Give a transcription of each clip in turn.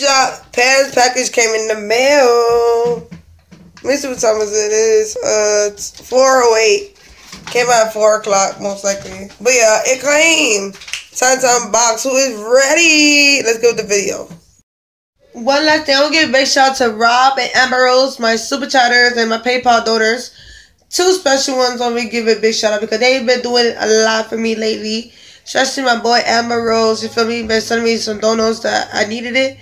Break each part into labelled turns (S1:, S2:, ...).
S1: job. Pam's package came in the mail. Me see what time it is. Uh, 408. Came out at 4 o'clock, most likely. But yeah, it came. Time to unbox. Who is ready? Let's go with the video. One last thing. I'll give a big shout out to Rob and Amber Rose, my super chatters and my PayPal donors. Two special ones. I'm gonna give a big shout out because they've been doing a lot for me lately. Especially my boy Amber Rose. You feel me? Been sending me some donuts that I needed it.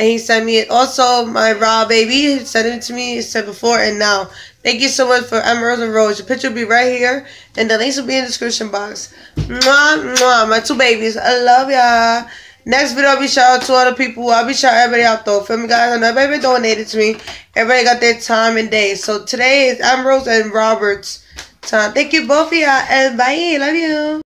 S1: And he sent me it. Also, my raw baby sent it to me. He said before and now. Thank you so much for Rose and Rose. Your picture will be right here. And the links will be in the description box. Mwah, mwah. My two babies. I love y'all. Next video, I'll be shout out to other people. I'll be shout everybody out though. Feel me, guys? I know everybody donated to me. Everybody got their time and day. So today is Ambrose and Robert's time. Thank you both of y'all and bye. Love you.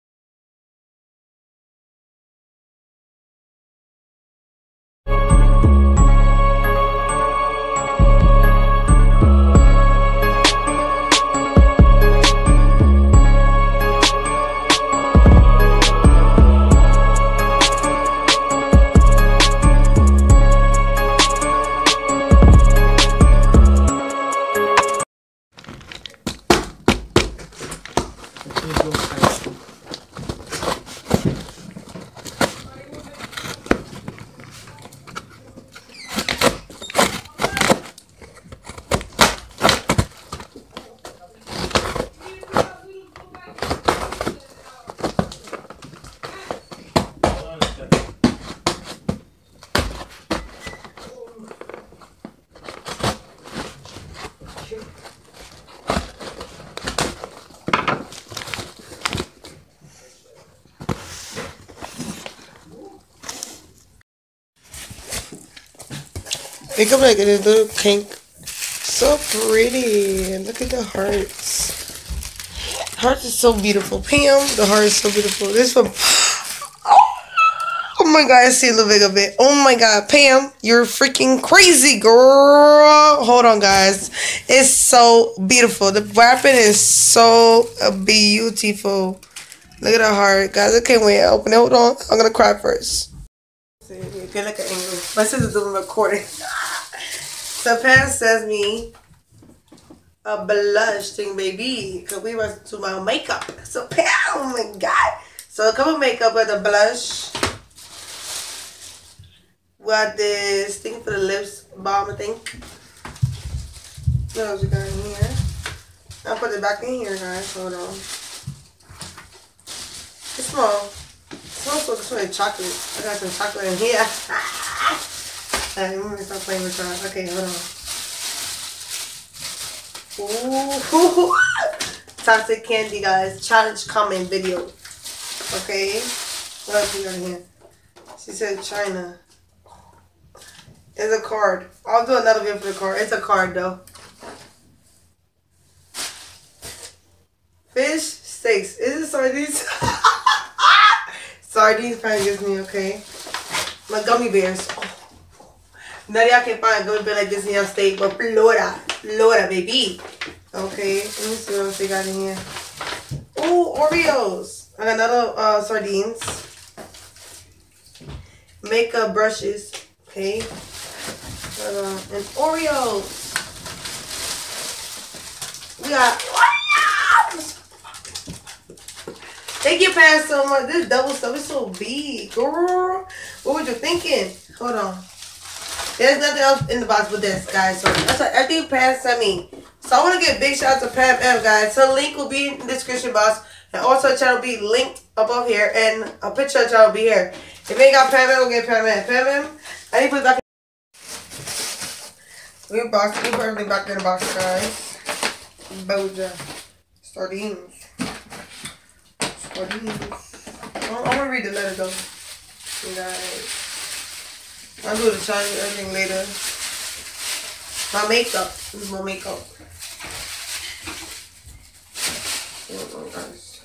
S1: They come like in a little pink. So pretty. Look at the hearts. Hearts is so beautiful. Pam, the heart is so beautiful. This one. My god, I see a little bit of it. Oh my god, Pam, you're freaking crazy, girl. Hold on, guys. It's so beautiful. The wrapping is so beautiful. Look at the heart, guys. I can't wait. Open it. Hold on. I'm gonna cry first. Good look at angle. My sister's doing recording. So Pam says me a blush thing, baby. Because we went to my makeup. So Pam, oh my God. So a couple makeup with a blush. We got this thing for the lips, balm, I think. What else we got in here? I'll put it back in here, guys. Hold on. It's small. It smells good. chocolate. I got some chocolate in here. Alright, I'm gonna stop playing with y'all. Okay, hold on. Ooh, toxic candy, guys. Challenge comment video. Okay. What else we got here? She said China. It's a card. I'll do another video for the card. It's a card though. Fish steaks. Is it sardines? sardines probably gives me okay. My gummy bears. Oh. None of y'all can find a good bit like this in your state, but Florida. Florida, baby. Okay, let me see what else they got in here. Oh, Oreos. I got another uh, sardines. Makeup brushes. Okay. Uh, and Oreos. We got Oreos. Thank you, Pam, so much. This double stuff is so big, girl. What were you thinking? Hold on. There's nothing else in the box but this, guys. So that's what everything Pam sent me. So I want to give big shout out to Pam M, guys. Her link will be in the description box. And also the channel will be linked above here. And a picture of will be here. If you ain't got Pam M, we'll get Pam M. Pam M, I need to put back we box, we put everything back in the box, guys. Boja. Sardines. Sardines. I'm, I'm gonna read the letter though. You guys. I'll do the Chinese everything later. My makeup. This is my makeup. Oh guys.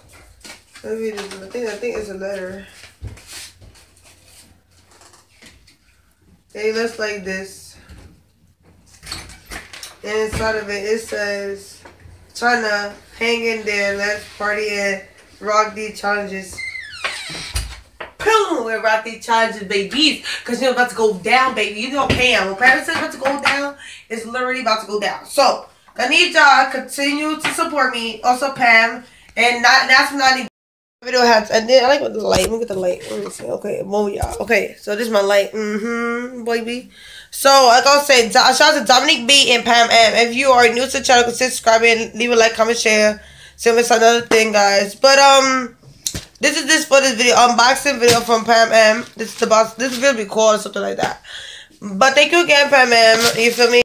S1: Maybe this I think I think it's a letter. It looks like this. Inside of it it says China hang in there, let's party and rock these challenges. Boom! we're about to challenge babies. Because you're about to go down, baby. You know Pam. When Pam says about to go down, it's literally about to go down. So, I need y'all continue to support me. Also Pam. And not that's not video has and then I like with the light. Me get the light. Let me see. Okay, move y'all. Okay, so this is my light. Mm-hmm, baby. So like I say, shout out to Dominic B and Pam M. If you are new to the channel, consider subscribing, leave a like, comment, share. So it's another thing, guys. But um, this is this for this video unboxing video from Pam M. This is the box. This is gonna be cool or something like that. But thank you again, Pam M. You feel me?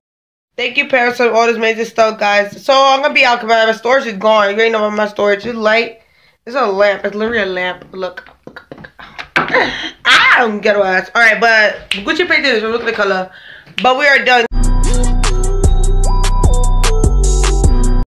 S1: Thank you, parents, for all this amazing stuff, guys. So I'm gonna be out because my storage is gone. You ain't know about my storage. It's light. It's a lamp. It's literally a lamp. Look. Ah, I don't get ass. Alright, but Gucci painted this. Look at the color. But we are done.